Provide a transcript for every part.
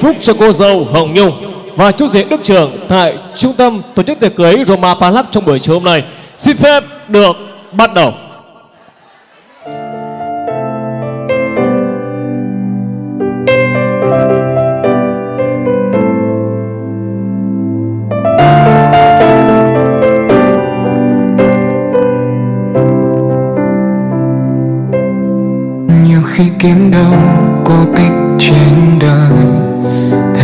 phúc cho cô dâu Hồng Nhung và chú rể Đức Trường tại trung tâm tổ chức tiệc cưới Roma Palace trong buổi chiều hôm nay. Xin phép được bắt đầu. nhiều khi kiếm đâu cô tích trên đời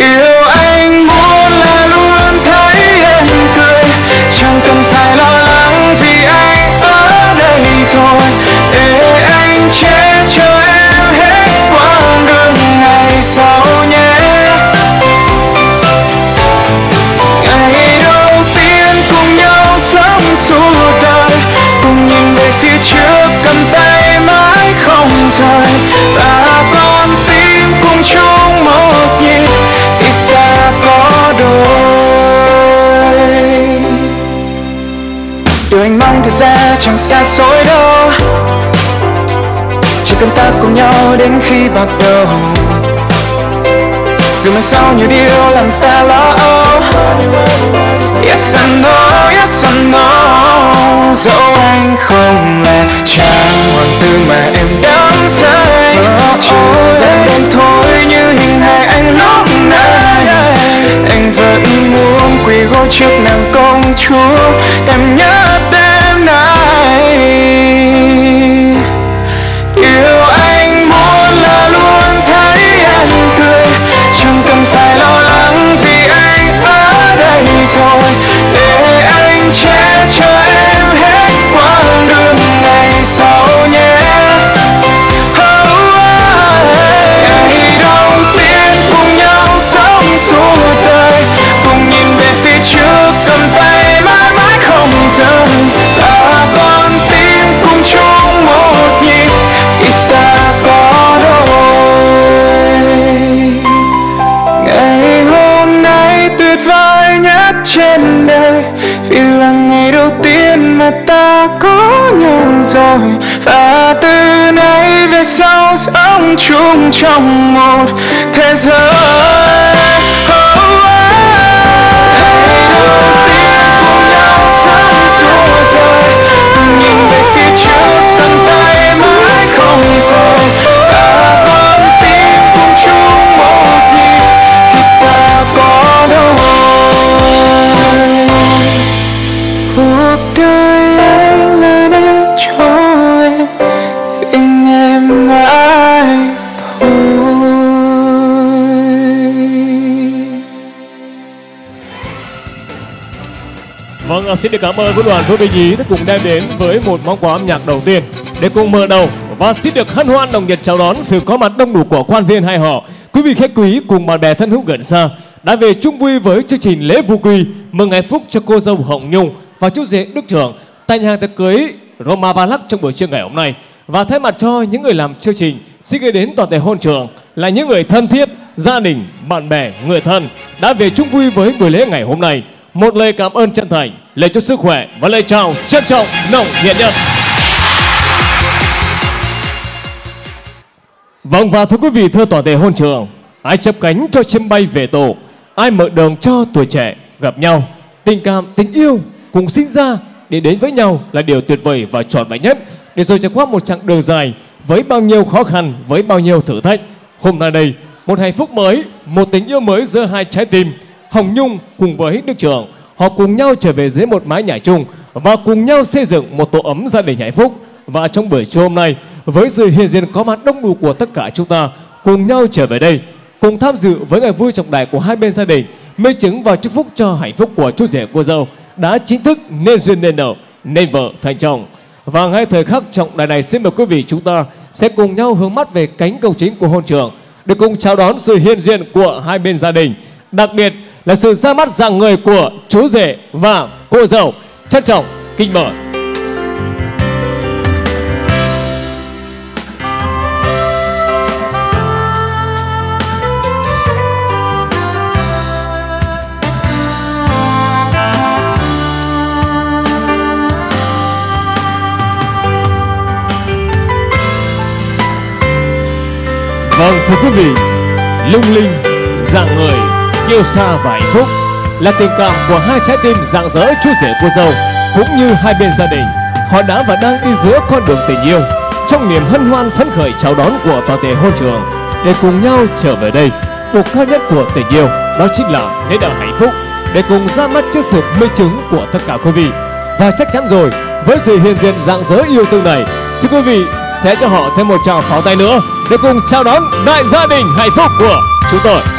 Yêu anh muốn là luôn thấy em cười, chẳng cần phải lo lắng vì anh ở đây rồi. Ra chẳng xa xôi đâu. Chỉ cần ta cùng nhau đến khi bạc đầu. Dù mai sau nhiều điều làm ta lo âu. Yes I know, yes I know. Dẫu anh không là chàng hoàng tử mà em đắm say Chỉ gian đơn thôi như hình hài anh lúc này. Anh vẫn muốn quỳ gối trước nàng công chúa. Em nhớ đây Điều xin được cảm ơn vũ đoàn Vũ Bình Nhí đã cùng đem đến với một món quà âm nhạc đầu tiên. Để cùng mở đầu và xin được hân hoan đồng nhiệt chào đón sự có mặt đông đủ của quan viên hai họ, quý vị khách quý cùng bạn bè thân hữu gần xa đã về chung vui với chương trình lễ vu quy. Mừng ngày phúc cho cô dâu Hồng Nhung và chú rể Đức trưởng tại nhà hàng tiệc cưới Roma Balac trong buổi trưa ngày hôm nay. Và thay mặt cho những người làm chương trình xin gửi đến toàn thể hôn trường là những người thân thiết, gia đình, bạn bè, người thân đã về chung vui với buổi lễ ngày hôm nay một lời cảm ơn chân thành, lời chúc sức khỏe và lời chào trân trọng nồng nhiệt nhất. Vâng và thưa quý vị thưa toàn thể hôn trường, ai chấp cánh cho chim bay về tổ, ai mở đường cho tuổi trẻ gặp nhau, tình cảm, tình yêu cùng sinh ra để đến với nhau là điều tuyệt vời và trọn vẹn nhất để rồi trải qua một chặng đường dài với bao nhiêu khó khăn, với bao nhiêu thử thách. Hôm nay đây, một hạnh phúc mới, một tình yêu mới giữa hai trái tim, Hồng Nhung cùng với Đức Trường họ cùng nhau trở về dưới một mái nhà chung và cùng nhau xây dựng một tổ ấm gia đình hạnh phúc và trong buổi trưa hôm nay, với sự hiện diện có mặt đông đủ của tất cả chúng ta, cùng nhau trở về đây, cùng tham dự với ngày vui trọng đại của hai bên gia đình, minh chứng và chúc phúc cho hạnh phúc của chú rể, cô dâu đã chính thức nên duyên nên nợ, nên vợ thành chồng và ngay thời khắc trọng đại này, xin mời quý vị chúng ta sẽ cùng nhau hướng mắt về cánh cầu chính của hôn trường để cùng chào đón sự hiện diện của hai bên gia đình. Đặc biệt là sự ra mắt dạng người của chú rể và cô dâu. Trân trọng kính mời. Vâng thưa quý vị, lung linh, dạng người, kiêu sa và hạnh phúc là tình cảm của hai trái tim dạng rỡ chú rể cô dâu cũng như hai bên gia đình. Họ đã và đang đi giữa con đường tình yêu trong niềm hân hoan phấn khởi chào đón của toàn thể hôn trường để cùng nhau trở về đây. Cuộc cao nhất của tình yêu đó chính là lễ đạo hạnh phúc để cùng ra mắt trước sự minh chứng của tất cả quý vị. Và chắc chắn rồi, với sự hiện diện dạng rỡ yêu thương này, xin quý vị sẽ cho họ thêm một tràng pháo tay nữa để cùng chào đón đại gia đình hạnh phúc của chúng tôi.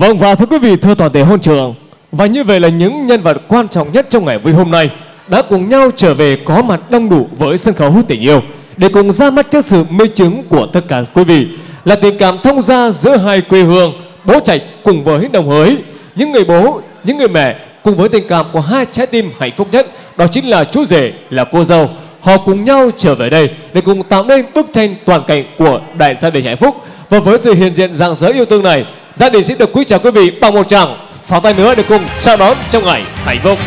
Vâng và thưa quý vị thưa toàn thể hôn trường Và như vậy là những nhân vật quan trọng nhất trong ngày vui hôm nay Đã cùng nhau trở về có mặt đông đủ với sân khấu hút tình yêu. Để cùng ra mắt trước sự mê chứng của tất cả quý vị Là tình cảm thông gia giữa hai quê hương Bố Trạch cùng với đồng hới. Những người bố, những người mẹ cùng với tình cảm của hai trái tim hạnh phúc nhất đó chính là chú rể là cô dâu. Họ cùng nhau trở về đây để cùng tạo nên bức tranh toàn cảnh của đại gia đình hạnh phúc. Và với sự hiện diện rạng rỡ yêu thương này gia đình sẽ được quý chào quý vị bằng một tràng pháo tay nữa để cùng chào đón trong ngày hạnh phúc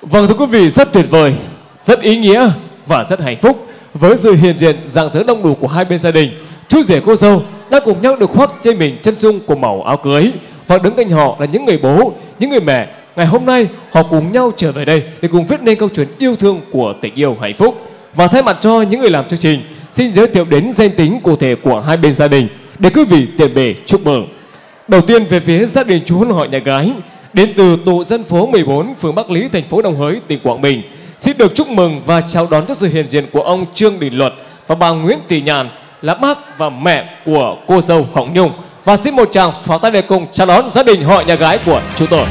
vâng thưa quý vị rất tuyệt vời rất ý nghĩa và rất hạnh phúc với sự hiện diện rạng rỡ đông đủ của hai bên gia đình chú rể cô dâu đã cùng nhau được khoác trên mình chân dung của màu áo cưới và đứng cạnh họ là những người bố, những người mẹ. Ngày hôm nay họ cùng nhau trở về đây để cùng viết nên câu chuyện yêu thương của tình yêu hạnh phúc. Và thay mặt cho những người làm chương trình, xin giới thiệu đến danh tính cụ thể của hai bên gia đình để quý vị tiện bề chúc mừng. Đầu tiên về phía gia đình chú họ nhà gái, đến từ tổ dân phố 14 phường Bắc Lý, thành phố Đồng Hới, tỉnh Quảng Bình xin được chúc mừng và chào đón cho sự hiện diện của ông Trương Đình Luật và bà Nguyễn Thị Nhàn là bác và mẹ của cô dâu Hồng Nhung và xin một tràng pháo tay để cùng chào đón gia đình họ nhà gái của chúng tôi.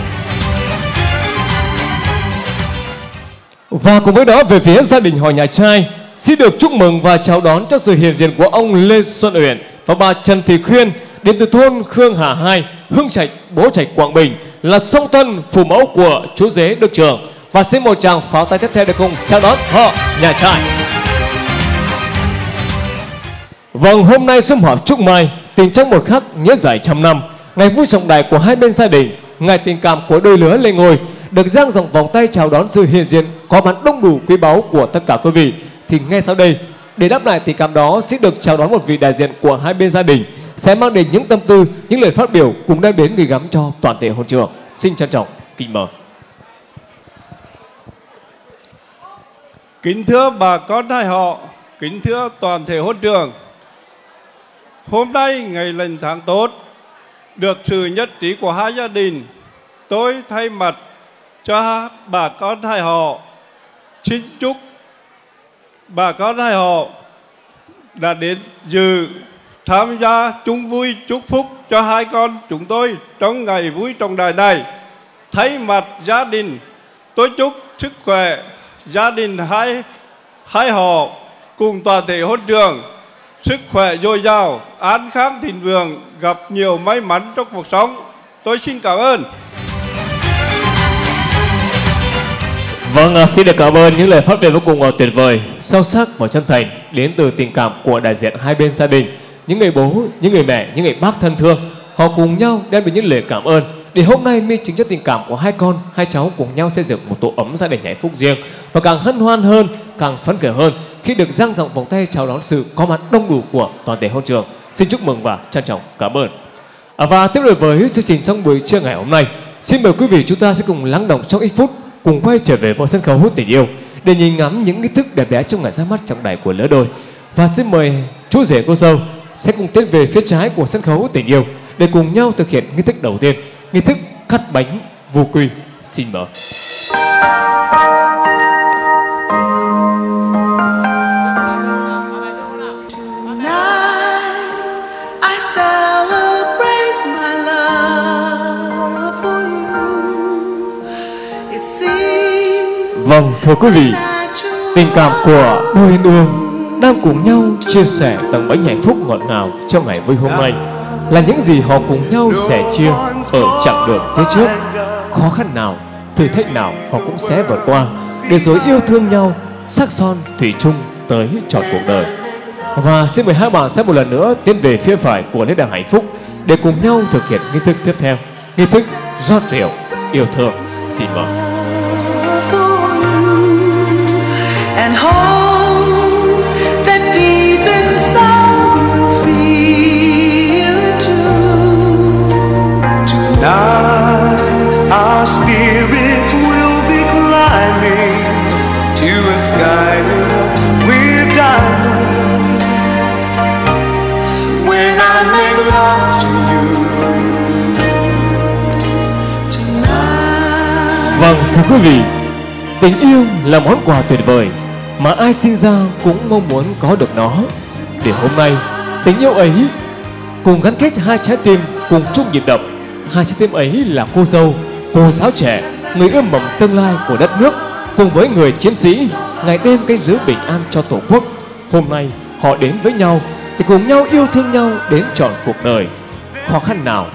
Và cùng với đó, về phía gia đình họ nhà trai xin được chúc mừng và chào đón cho sự hiện diện của ông Lê Xuân Uyển và bà Trần Thị Khuyên đến từ thôn Khương Hà 2, Hương Trạch, Bố Trạch, Quảng Bình là song thân phụ mẫu của chú dế Đức Trường. Và xin một tràng pháo tay tiếp theo để cùng chào đón họ nhà trai. Vâng, hôm nay sum họp chúc mai tình trong một khắc nghĩa dài trăm năm. Ngày vui trọng đại của hai bên gia đình ngày tình cảm của đôi lứa lên ngôi được giang rộng vòng tay chào đón sự hiện diện có mặt đông đủ quý báu của tất cả quý vị thì ngay sau đây để đáp lại tình cảm đó sẽ được chào đón một vị đại diện của hai bên gia đình sẽ mang đến những tâm tư những lời phát biểu cùng đem đến gửi gắm cho toàn thể hôn trường. Xin trân trọng kính mời. Kính thưa bà con hai họ kính thưa toàn thể hôn trường. Hôm nay ngày lành tháng tốt, được sự nhất trí của hai gia đình, tôi thay mặt cho bà con hai họ xin chúc bà con hai họ đã đến dự tham gia chung vui chúc phúc cho hai con chúng tôi trong ngày vui trọng đại này. Thay mặt gia đình, tôi chúc sức khỏe gia đình hai hai họ cùng toàn thể hôn trường sức khỏe dồi dào, an khang thịnh vượng, gặp nhiều may mắn trong cuộc sống. Tôi xin cảm ơn. Vâng, à, xin được cảm ơn những lời phát biểu vô cùng à, tuyệt vời, sâu sắc và chân thành đến từ tình cảm của đại diện hai bên gia đình, những người bố, những người mẹ, những người bác thân thương. Họ cùng nhau đem đến những lời cảm ơn để hôm nay minh chứng cho tình cảm của hai con, hai cháu cùng nhau xây dựng một tổ ấm gia đình hạnh phúc riêng và càng hân hoan hơn, càng phấn khởi hơn khi được giang rộng vòng tay chào đón sự có mặt đông đủ của toàn thể hôn trường. Xin chúc mừng và trân trọng cảm ơn. À, và tiếp nối với chương trình trong buổi trưa ngày hôm nay, xin mời quý vị chúng ta sẽ cùng lắng động trong ít phút cùng quay trở về với sân khấu hút tình yêu để nhìn ngắm những nghi thức đẹp đẽ trong ngày ra mắt trọng đại của lứa đôi. Và xin mời chú rể cô dâu sẽ cùng tiến về phía trái của sân khấu tình yêu để cùng nhau thực hiện nghi thức đầu tiên, nghi thức cắt bánh vô quy. Xin mời. Vâng, thưa quý vị, tình cảm của đôi uyên ương đang cùng nhau chia sẻ tầng bánh hạnh phúc ngọt ngào trong ngày vui hôm nay là những gì họ cùng nhau sẻ chia ở chặng đường phía trước. Khó khăn nào, thử thách nào họ cũng sẽ vượt qua để rồi yêu thương nhau, sắc son thủy chung tới trọn cuộc đời. Và xin mời hai bạn sẽ một lần nữa tiến về phía phải của lễ đàng hạnh phúc để cùng nhau thực hiện nghi thức tiếp theo, nghi thức rót rượu yêu thương. Xin mời. And hope that deep inside you feel too. Tonight, our spirits will be climbing to a sky lit up with diamonds. When I make love to you tonight. Vâng, thưa quý vị, tình yêu là món quà tuyệt vời mà ai sinh ra cũng mong muốn có được nó. Để hôm nay, tình yêu ấy cùng gắn kết hai trái tim cùng chung nhịp đập. Hai trái tim ấy là cô dâu, cô giáo trẻ, người ươm mầm tương lai của đất nước cùng với người chiến sĩ ngày đêm canh giữ bình an cho tổ quốc. Hôm nay họ đến với nhau để cùng nhau yêu thương nhau đến trọn cuộc đời. Khó khăn nào,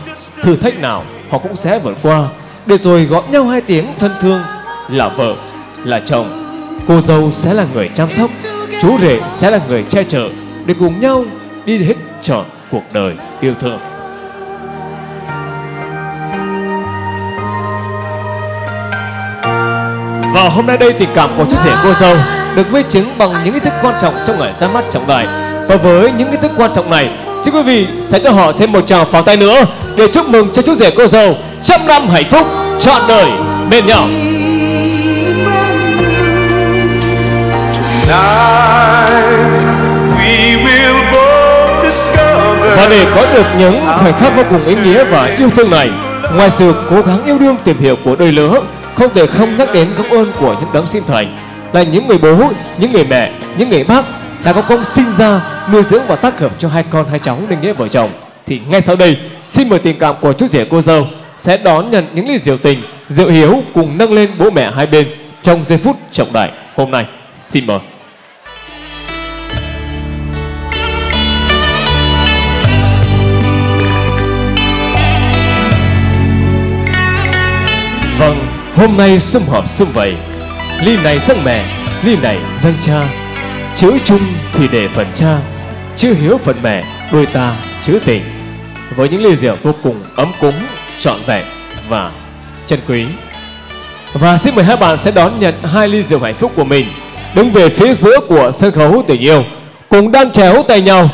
thử thách nào họ cũng sẽ vượt qua để rồi gọi nhau hai tiếng thân thương là vợ, là chồng. Cô dâu sẽ là người chăm sóc, chú rể sẽ là người che chở để cùng nhau đi hết trọn cuộc đời yêu thương. Và hôm nay đây tình cảm của chú rể cô dâu được minh chứng bằng những ý thức quan trọng trong ngày ra mắt trọng đại. Và với những ý thức quan trọng này, xin quý vị sẽ cho họ thêm một tràng pháo tay nữa để chúc mừng cho chú rể cô dâu trăm năm hạnh phúc trọn đời bên nhau. Và để có được những khoảnh khắc vô cùng ý nghĩa và yêu thương này, ngoài sự cố gắng yêu đương tìm hiểu của đôi lứa, không thể không nhắc đến công ơn của những đấng sinh thành là những người bố, những người mẹ, những người bác đã có công sinh ra, nuôi dưỡng và tác hợp cho hai con hai cháu nên nghĩa vợ chồng. Thì ngay sau đây, xin mời tình cảm của chú rể cô dâu sẽ đón nhận những ly rượu tình, rượu hiếu cùng nâng lên bố mẹ hai bên trong giây phút trọng đại hôm nay. Xin mời. Vâng, hôm nay sum họp sum vầy. Ly này dâng mẹ, ly này dâng cha. Chữ chung thì để phần cha Chữ hiếu phần mẹ, đôi ta chữ tình. Với những ly rượu vô cùng ấm cúng, trọn vẹn và chân quý. Và xin mời hai bạn sẽ đón nhận hai ly rượu hạnh phúc của mình. Đứng về phía giữa của sân khấu tình yêu. Cùng đan chéo tay nhau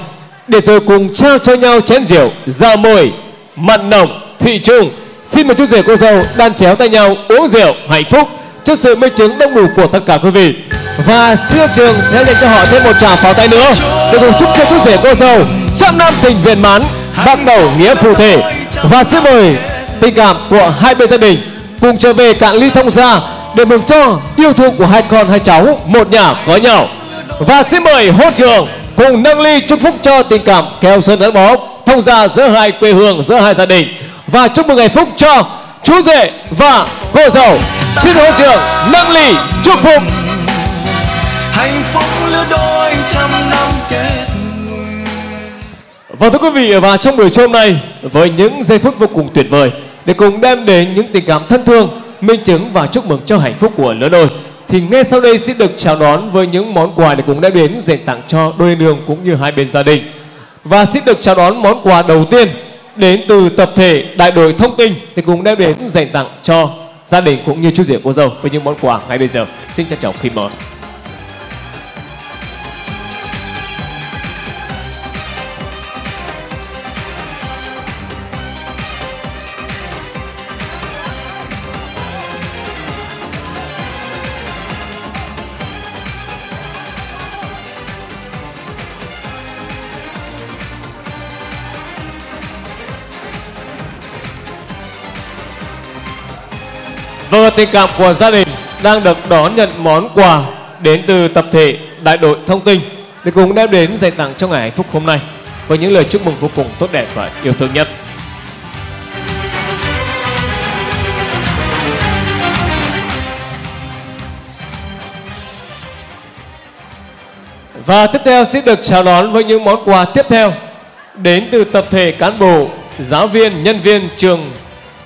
Để rồi cùng trao cho nhau chén rượu Ra môi, mặn nồng, thủy chung. Xin mời chú rể cô dâu đan chéo tay nhau uống rượu hạnh phúc. Trước sự minh chứng đông đủ của tất cả quý vị. Và siêu trường sẽ dành cho họ thêm một tràng pháo tay nữa. Để cùng chúc cho chú rể cô dâu trăm năm tình viên mãn, bắt đầu nghĩa phù thể. Và xin mời tình cảm của hai bên gia đình cùng trở về cạn ly thông gia để mừng cho yêu thương của hai con hai cháu một nhà có nhau. Và xin mời hôn trường cùng nâng ly chúc phúc cho tình cảm kéo sơn gắn bó thông gia giữa hai quê hương, giữa hai gia đình và chúc mừng hạnh phúc cho chú rể và cô dâu. Xin hỗ trường nâng ly chúc phúc. Hạnh phúc lứa đôi trăm năm kết và thưa quý vị và trong buổi hôm nay với những giây phút vô cùng tuyệt vời để cùng đem đến những tình cảm thân thương minh chứng và chúc mừng cho hạnh phúc của lứa đôi thì ngay sau đây xin được chào đón với những món quà để cùng đem đến dành tặng cho đôi đường cũng như hai bên gia đình. Và xin được chào đón món quà đầu tiên đến từ tập thể đại đội thông tin thì cùng đem đến dành tặng cho gia đình cũng như chú rể cô dâu với những món quà ngay bây giờ. Xin trân trọng khi mời tình cảm của gia đình đang được đón nhận món quà đến từ tập thể đại đội thông tin để cùng đem đến dành tặng trong ngày hạnh phúc hôm nay với những lời chúc mừng vô cùng tốt đẹp và yêu thương nhất. Và tiếp theo xin được chào đón với những món quà tiếp theo đến từ tập thể cán bộ, giáo viên, nhân viên trường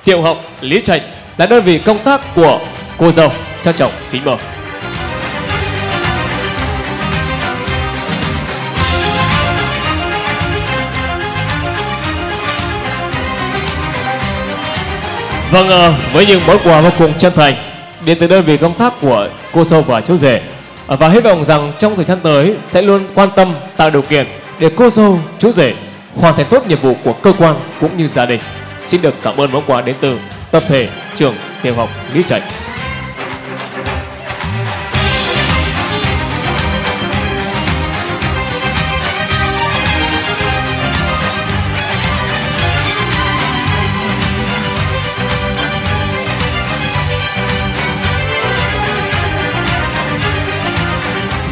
tiểu học Lý Trạch là đơn vị công tác của cô dâu. Trân trọng kính mời. Vâng, ờ, với những món quà vô cùng chân thành đến từ đơn vị công tác của cô dâu và chú rể ờ, và hy vọng rằng trong thời gian tới sẽ luôn quan tâm tạo điều kiện để cô dâu chú rể hoàn thành tốt nhiệm vụ của cơ quan cũng như gia đình xin được cảm ơn món quà đến từ tập thể trường tiểu học lý trạch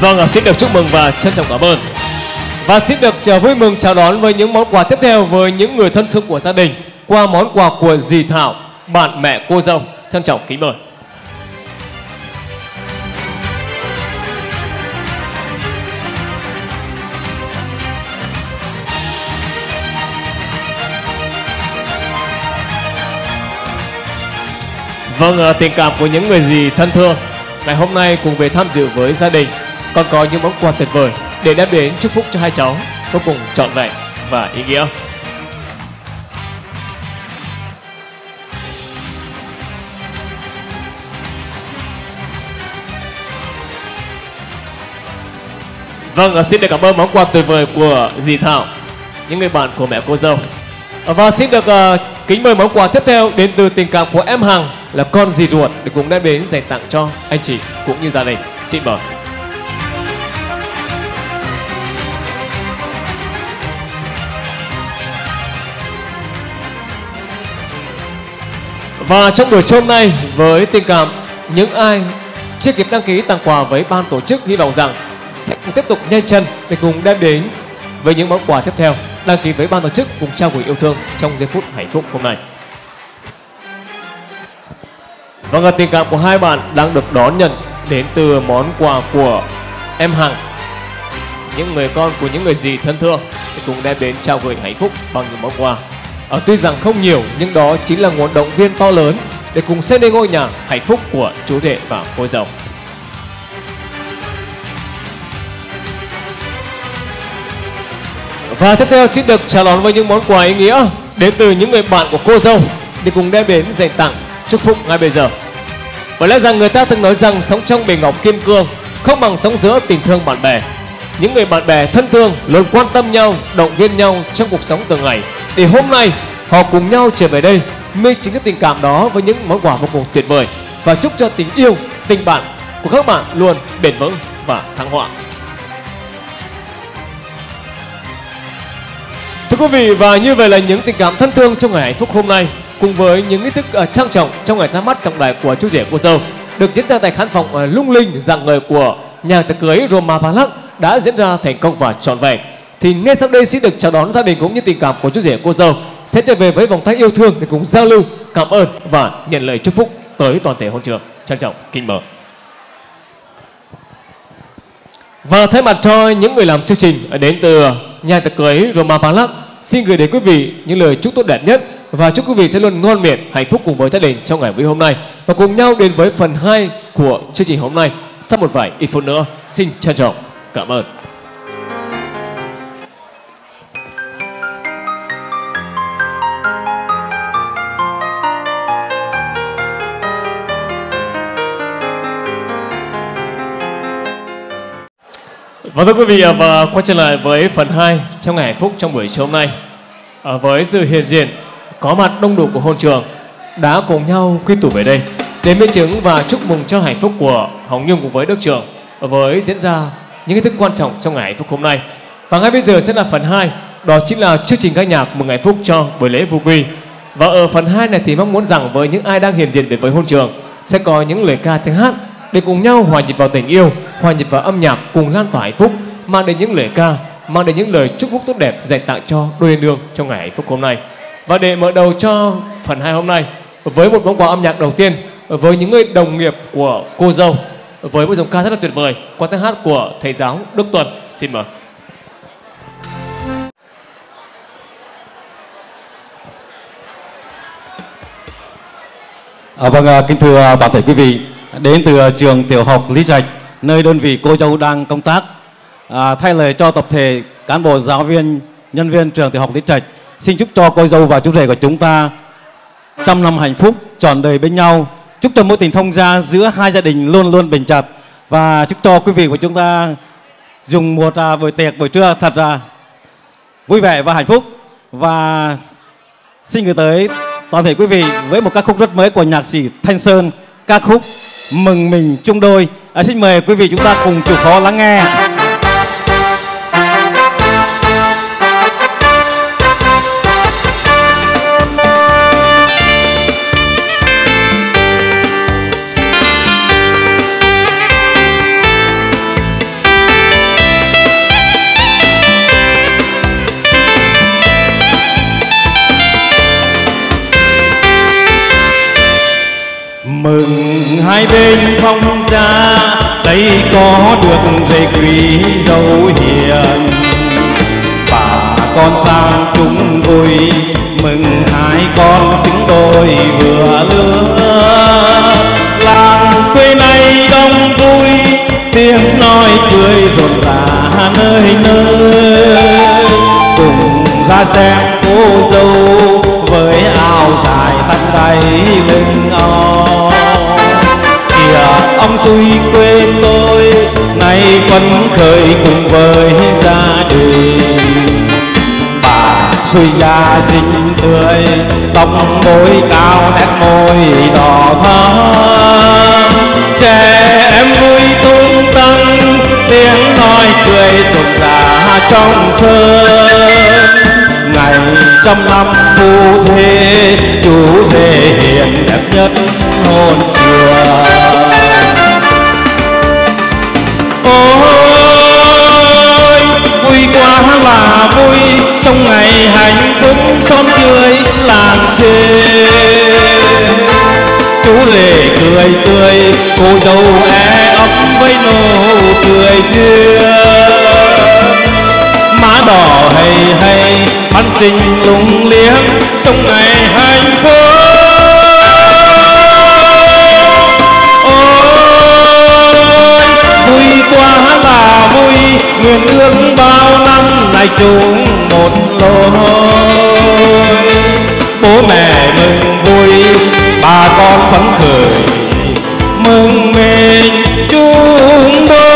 Vâng, xin được chúc mừng và trân trọng cảm ơn. Và xin được chào vui mừng chào đón với những món quà tiếp theo với những người thân thương của gia đình qua món quà của dì Thảo, bạn mẹ cô dâu. Trân trọng kính mời. Vâng, à, tình cảm của những người dì thân thương ngày hôm nay cùng về tham dự với gia đình còn có những món quà tuyệt vời để đem đến chúc phúc cho hai cháu vô cùng trọn vẹn và ý nghĩa. Vâng, à, xin được cảm ơn món quà tuyệt vời của dì Thảo, những người bạn của mẹ cô dâu. À, và xin được uh, kính mời món quà tiếp theo đến từ tình cảm của em Hằng là con dì ruột để cùng đem đến dành tặng cho anh chị cũng như gia đình. Xin mời. Và trong buổi trưa hôm nay với tình cảm những ai chưa kịp đăng ký tặng quà với ban tổ chức hy vọng rằng sẽ cùng tiếp tục nhanh chân để cùng đem đến với những món quà tiếp theo đăng ký với ban tổ chức cùng trao gửi yêu thương trong giây phút hạnh phúc hôm nay. Vâng, và tình cảm của hai bạn đang được đón nhận đến từ món quà của em Hằng những người con của những người gì thân thương thì cùng đem đến trao gửi hạnh phúc bằng những món quà ở tuy rằng không nhiều nhưng đó chính là nguồn động viên to lớn để cùng xây nên ngôi nhà hạnh phúc của chú rể và cô dâu. Và tiếp theo xin được chào đón với những món quà ý nghĩa đến từ những người bạn của cô dâu để cùng đem đến dành tặng chúc phúc ngay bây giờ. Bởi lẽ rằng người ta từng nói rằng sống trong bề ngọc kim cương không bằng sống giữa tình thương bạn bè. Những người bạn bè thân thương luôn quan tâm nhau, động viên nhau trong cuộc sống từng ngày. Để hôm nay họ cùng nhau trở về đây minh chính cái tình cảm đó với những món quà vô cùng tuyệt vời và chúc cho tình yêu, tình bạn của các bạn luôn bền vững và thăng hoa. Thưa quý vị và như vậy là những tình cảm thân thương trong ngày hạnh phúc hôm nay cùng với những nghi thức uh, trang trọng trong ngày ra mắt trọng đại của chú rể cô dâu được diễn ra tại khán phòng uh, lung linh dạng người của nhà tiệc cưới Roma Palace đã diễn ra thành công và trọn vẹn. Thì ngay sau đây xin được chào đón gia đình cũng như tình cảm của chú rể cô dâu sẽ trở về với vòng tay yêu thương để cùng giao lưu, cảm ơn và nhận lời chúc phúc tới toàn thể hôn trường. Trân trọng kính mời. Và thay mặt cho những người làm chương trình đến từ nhà tiệc cưới Roma Palace xin gửi đến quý vị những lời chúc tốt đẹp nhất và chúc quý vị sẽ luôn ngon miệng, hạnh phúc cùng với gia đình trong ngày vui hôm nay và cùng nhau đến với phần 2 của chương trình hôm nay. Sau một vài ít phút nữa, xin trân trọng cảm ơn. Và thưa quý vị à, và quay trở lại với phần 2 trong ngày hạnh phúc trong buổi chiều hôm nay à, với sự hiện diện có mặt đông đủ của hôn trường đã cùng nhau quy tụ về đây để minh chứng và chúc mừng cho hạnh phúc của Hồng Nhung cùng với Đức Trường với diễn ra những cái thức quan trọng trong ngày hạnh phúc hôm nay. Và ngay bây giờ sẽ là phần 2, đó chính là chương trình ca nhạc mừng hạnh phúc cho buổi lễ vui quy. Và ở phần 2 này thì mong muốn rằng với những ai đang hiện diện đến với hôn trường sẽ có những lời ca tiếng hát để cùng nhau hòa nhịp vào tình yêu, hòa nhịp vào âm nhạc cùng lan tỏa hạnh phúc, mang đến những lời ca, mang đến những lời chúc phúc tốt đẹp dành tặng cho đôi liên đương trong ngày hạnh phúc hôm nay. Và để mở đầu cho phần 2 hôm nay với một món quà âm nhạc đầu tiên với những người đồng nghiệp của cô dâu với một giọng ca rất là tuyệt vời qua tiếng hát của thầy giáo Đức Tuần. Xin mời. À, vâng, à, kính thưa à, toàn thể quý vị, đến từ ờ, trường tiểu học Lý Trạch, nơi đơn vị cô dâu đang công tác. À, thay lời cho tập thể cán bộ giáo viên, nhân viên trường tiểu học Lý Trạch, xin chúc cho cô dâu và chú rể của chúng ta trăm năm hạnh phúc, trọn đời bên nhau. Chúc cho mối tình thông gia giữa hai gia đình luôn luôn bình chặt và chúc cho quý vị của chúng ta dùng một à, buổi tiệc buổi trưa thật là vui vẻ và hạnh phúc và xin gửi tới toàn thể quý vị với một ca khúc rất mới của nhạc sĩ Thanh Sơn ca khúc mừng mình chung đôi. À, xin mời quý vị chúng ta cùng chịu khó lắng nghe. Mừng hai bên phong gia, đây có được rể quý dấu hiền. Bà con sang chung vui, mừng hai con xứng đôi vừa lứa. Làng quê này đông vui, tiếng nói cười rộn rã nơi nơi. Cùng ra xem cô dâu, với áo dài tắt tay lưng o kìa suy quê tôi, nay phấn khởi cùng với gia đình. Bà suy da xinh tươi, tóc môi cao, nét môi đỏ thắm. Trẻ em vui tung tăng, tiếng nói cười rộn rã trong sân. Ngày trăm năm phu thế chú về hiền đẹp nhất hôn trường quá là vui. Trong ngày hạnh phúc, xóm cười làng xê. Chú lệ cười tươi, cô dâu e ấp với nụ cười duyên. Má đỏ hay hay, ăn xinh lung liếng, trong ngày hạnh phúc. Ôi, vui quá vui, nguyện ước bao năm nay chung một lối. Bố mẹ mừng vui, bà con phấn khởi, mừng mình chung đôi.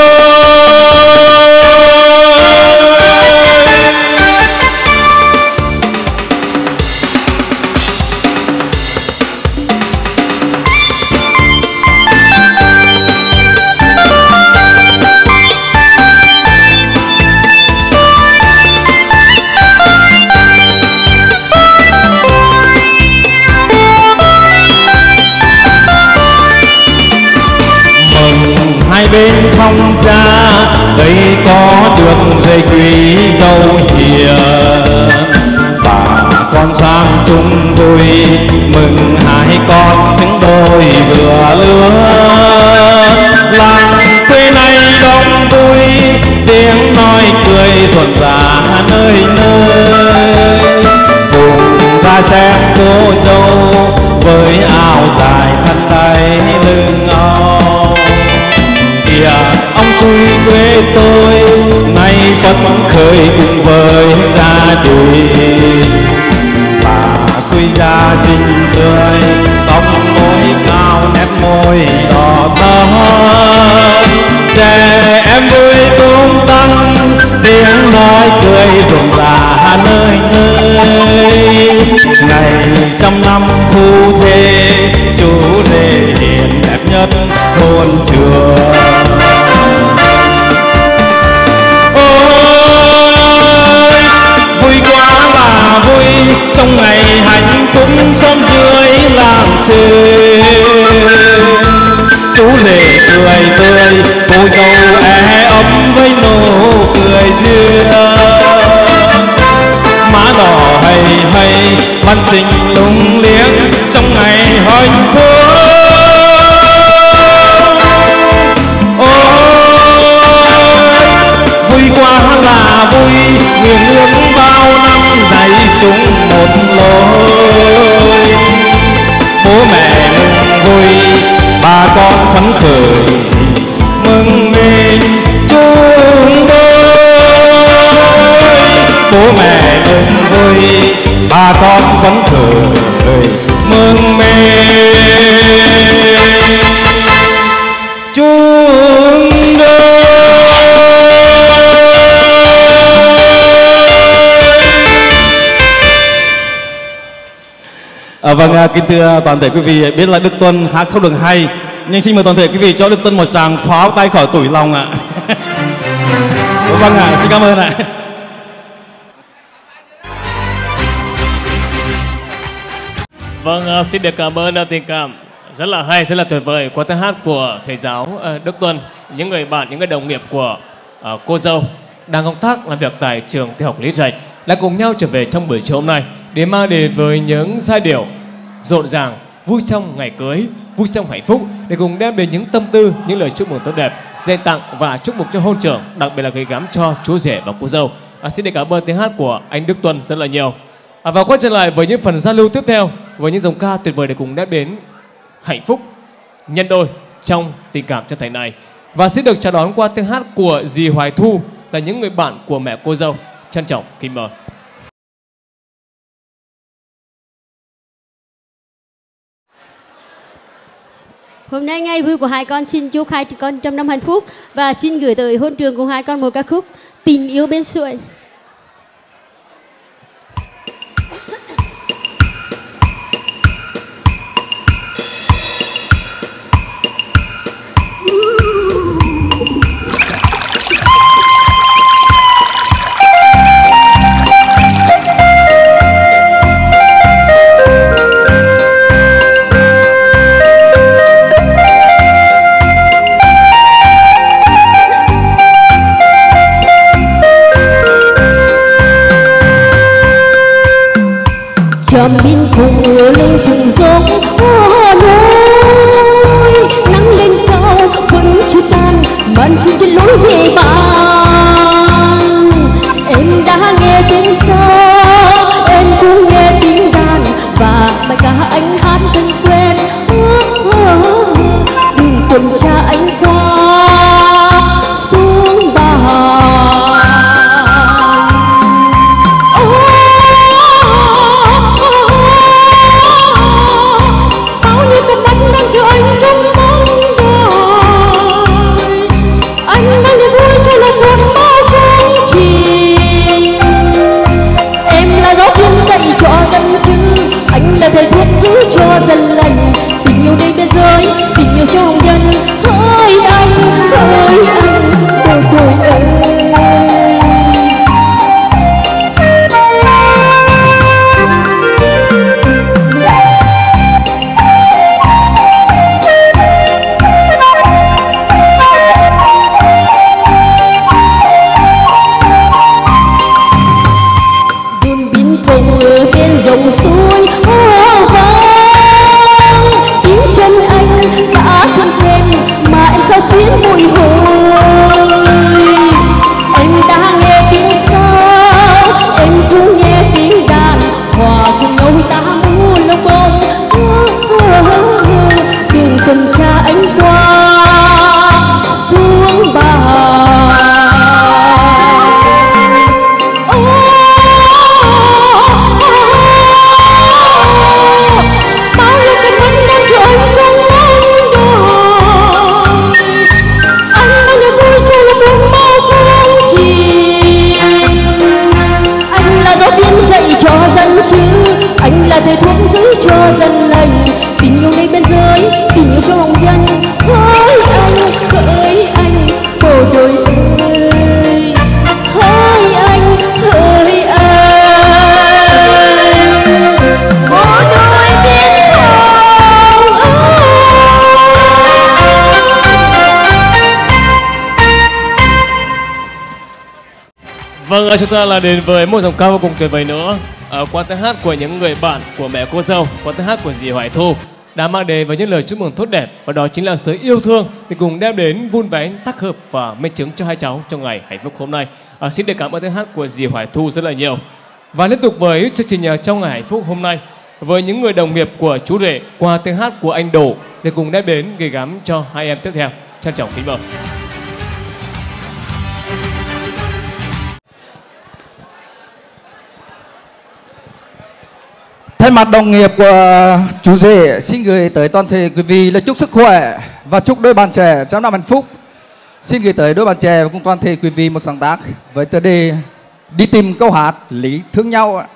Được quý dâu hiền. Bà con sang chung vui, mừng hai con xứng đôi vừa lứa. Làng quê này đông vui, tiếng nói cười rộn rã nơi nơi. Cùng ra xem cô dâu với áo dài thân tay lưng áo ông xuôi quê tôi, nay phấn khởi cùng với gia đình. Bà xuôi ra xinh tươi, tóc môi cao, nét môi đỏ thắm. Trẻ em vui tung tăng, tiếng nói cười rộn rã nơi nơi. Ngày trăm năm phu thê chú rể hiền đẹp nhất thôn trường. Xóm dưới làng xê. Chú rể cười tươi, cô dâu e ấm với nụ cười duyên. Má đỏ hay hay văn tình lung liếng, trong ngày hạnh phúc. Kính thưa toàn thể quý vị, biết là Đức Tuân hát không được hay, nhưng xin mời toàn thể quý vị cho Đức Tuân một tràng pháo tay khỏi tủi lòng ạ. vâng ạ, xin cảm ơn ạ. Vâng, vâng ờ, xin được cảm ơn ờ, tình cảm rất là hay, rất là tuyệt vời qua tiếng hát của thầy giáo ờ, Đức Tuân, những người bạn, những người đồng nghiệp của cô dâu đang công tác làm việc tại trường tiểu học Lý Trạch đã cùng nhau trở về trong buổi chiều hôm nay để mang đến với những giai điệu rộn ràng, vui trong ngày cưới, vui trong hạnh phúc để cùng đem đến những tâm tư, những lời chúc mừng tốt đẹp, dành tặng và chúc mừng cho hôn trưởng, đặc biệt là gửi gắm cho chú rể và cô dâu. À, xin được cảm ơn tiếng hát của anh Đức Tuân rất là nhiều. À, và quay trở lại với những phần giao lưu tiếp theo với những dòng ca tuyệt vời để cùng đem đến hạnh phúc nhân đôi trong tình cảm chân thành này. Và xin được chào đón qua tiếng hát của dì Hoài Thu là những người bạn của mẹ cô dâu. Trân trọng kính mời. Hôm nay ngày vui của hai con xin chúc hai con trăm năm hạnh phúc và xin gửi tới hôn trường của hai con một ca khúc Tình yêu bên suối. Vâng, chúng ta là đến với một dòng ca vô cùng tuyệt vời nữa à, qua tiếng hát của những người bạn của mẹ cô dâu, qua tiếng hát của dì Hoài Thu đã mang đến với những lời chúc mừng tốt đẹp và đó chính là sự yêu thương thì cùng đem đến vun vén tác hợp và minh chứng cho hai cháu trong ngày hạnh phúc hôm nay. À, xin được cảm ơn tiếng hát của dì Hoài Thu rất là nhiều. Và tiếp tục với chương trình ờ, trong ngày hạnh phúc hôm nay với những người đồng nghiệp của chú rể qua tiếng hát của anh Đỗ để cùng đem đến gửi gắm cho hai em tiếp theo. Trân trọng kính mời. Mặt đồng nghiệp của ờ, chú rể, xin gửi tới toàn thể quý vị lời chúc sức khỏe và chúc đôi bạn trẻ trăm năm hạnh phúc. Xin gửi tới đôi bạn trẻ và cùng toàn thể quý vị một sáng tác với tựa đề đi tìm câu hát lý thương nhau. ạ.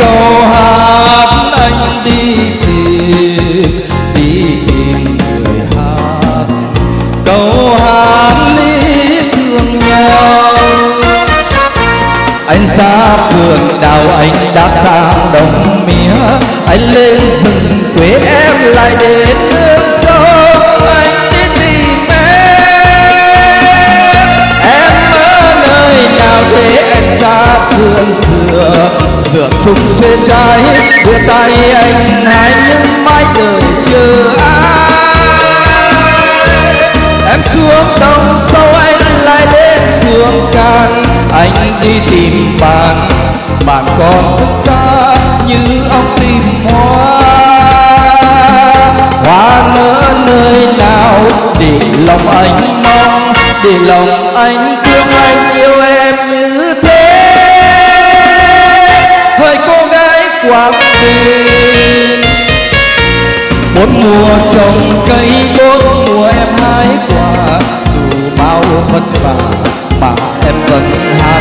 Câu hát anh đi tìm đi tìm người hát. Câu hát lý thương nhau. Anh xa vườn đào anh đã sang đồng mía. Anh lên rừng quê em lại đến nước sâu anh đi tìm em. Em ở nơi nào để anh ra vườn xưa? Sửa sung xuê trái. Đưa tay anh hái những mái đời chờ ai. Em xuống đồng sâu anh lại lên xuống can anh đi tìm bạn bạn còn rất xa như ông tìm hoa. Hoa nở nơi nào để lòng anh mong, để lòng anh anh bác đi bốn mùa trồng cây, bốn mùa em hái quả. Dù bao vất vả, mà em vẫn hái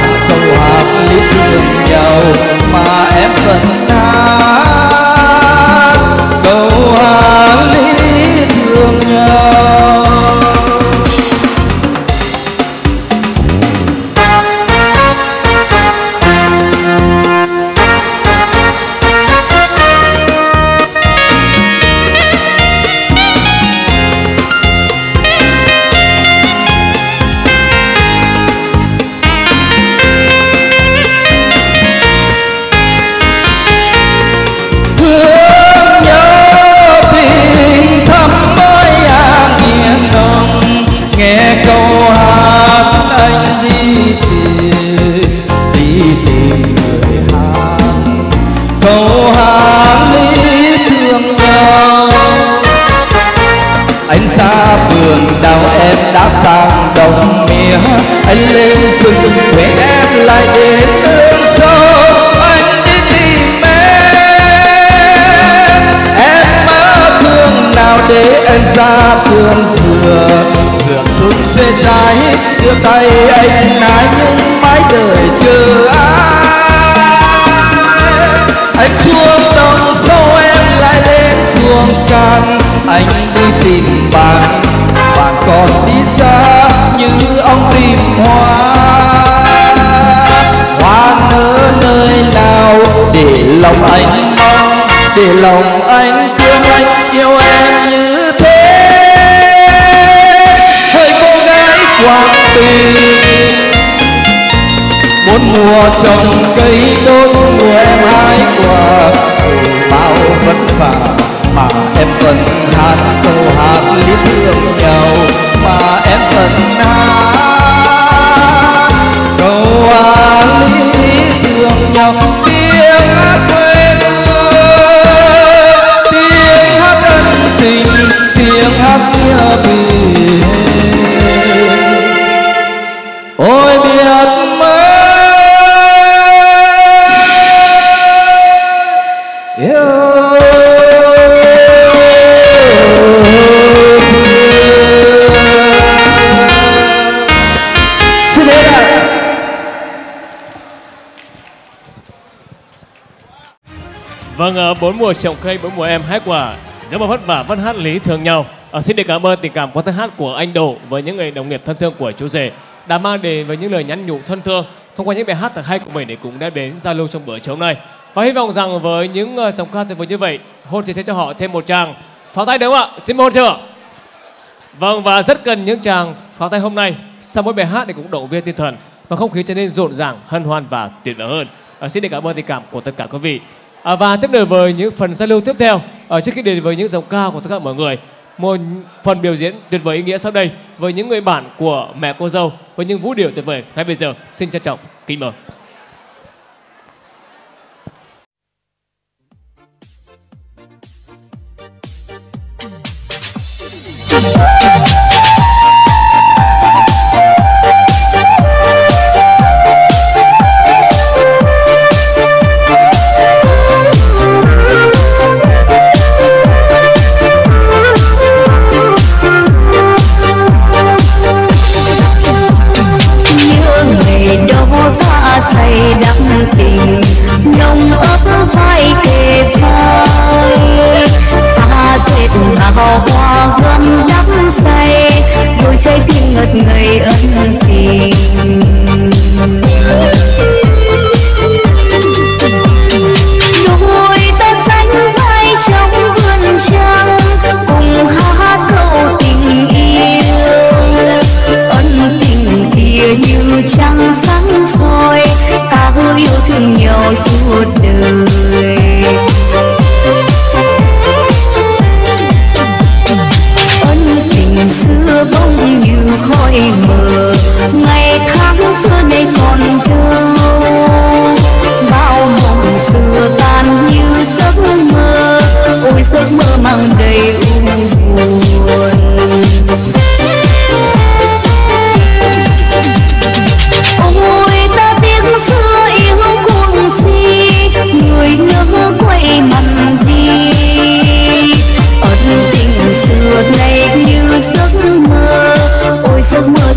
mùa trồng bốn mùa trồng cây, bốn mùa em hái quả, rất là vất vả vẫn hát lý thương nhau. à, xin được cảm ơn tình cảm qua tiếng hát của anh Độ với những người đồng nghiệp thân thương của chú rể đã mang đến với những lời nhắn nhủ thân thương thông qua những bài hát thật hay của mình để cùng đem đến giao lưu trong bữa chiều hôm nay. Và hy vọng rằng với những uh, giọng ca tuyệt vời như vậy, hôn sẽ cho họ thêm một tràng pháo tay đúng không ạ? Xin mời hôn chưa? Vâng và rất cần những tràng pháo tay hôm nay sau mỗi bài hát để cũng động viên tinh thần và không khí trở nên rộn ràng, hân hoan và tuyệt vời hơn. À, xin được cảm ơn tình cảm của tất cả quý vị. À, và tiếp đến với những phần giao lưu tiếp theo, ở trước khi đến với những giọng ca của tất cả mọi người, một phần biểu diễn tuyệt vời ý nghĩa sau đây với những người bạn của mẹ cô dâu với những vũ điệu tuyệt vời ngay bây giờ xin trân trọng kính mời.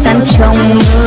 cánh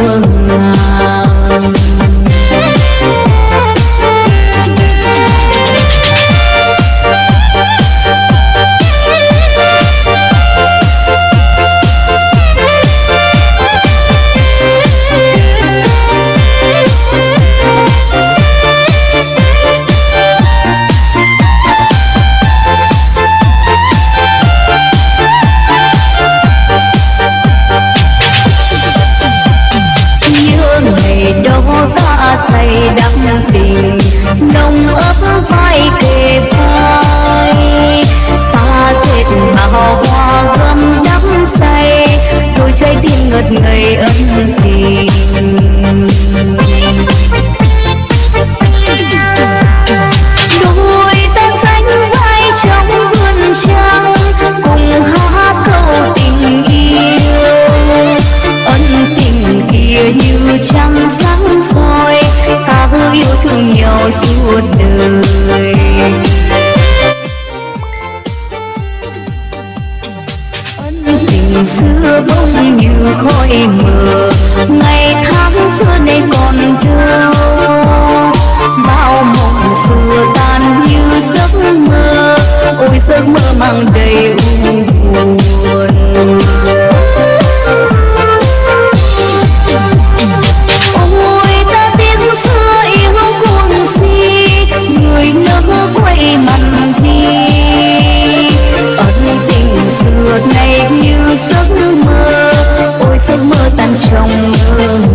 trong mưa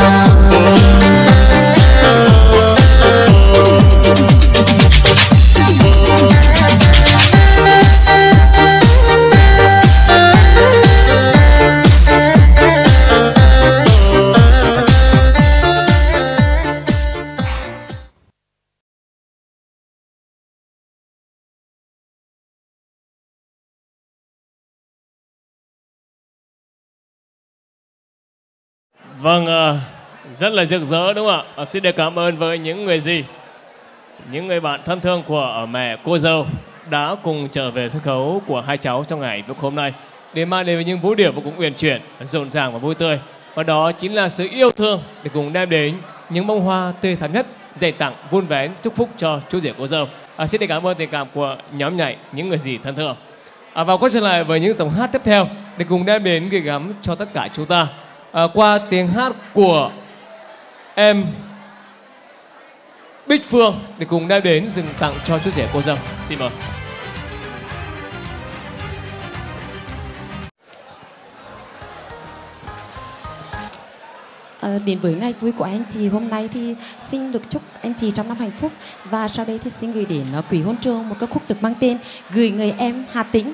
màng Vâng, ờ, rất là rực rỡ đúng không ạ? Ờ, xin được cảm ơn với những người gì, những người bạn thân thương của ờ, mẹ cô dâu đã cùng trở về sân khấu của hai cháu trong ngày phút hôm nay để mang đến với những vũ điệu vô cùng uyển chuyển, rộn ràng và vui tươi. Và đó chính là sự yêu thương để cùng đem đến những bông hoa tươi thắm nhất dành tặng vun vén chúc phúc cho chú rể cô dâu. À, xin được cảm ơn tình cảm của nhóm nhảy những người gì thân thương. À, và quay trở lại với những dòng hát tiếp theo để cùng đem đến gửi gắm cho tất cả chúng ta à, qua tiếng hát của em Bích Phương để cùng đem đến dừng tặng cho chú rể cô dâu. Xin mời. À, đến với ngày vui của anh chị hôm nay thì xin được chúc anh chị trong năm hạnh phúc và sau đây thì xin gửi đến ờ, quỷ hôn trường một ca khúc được mang tên gửi người em Hà Tĩnh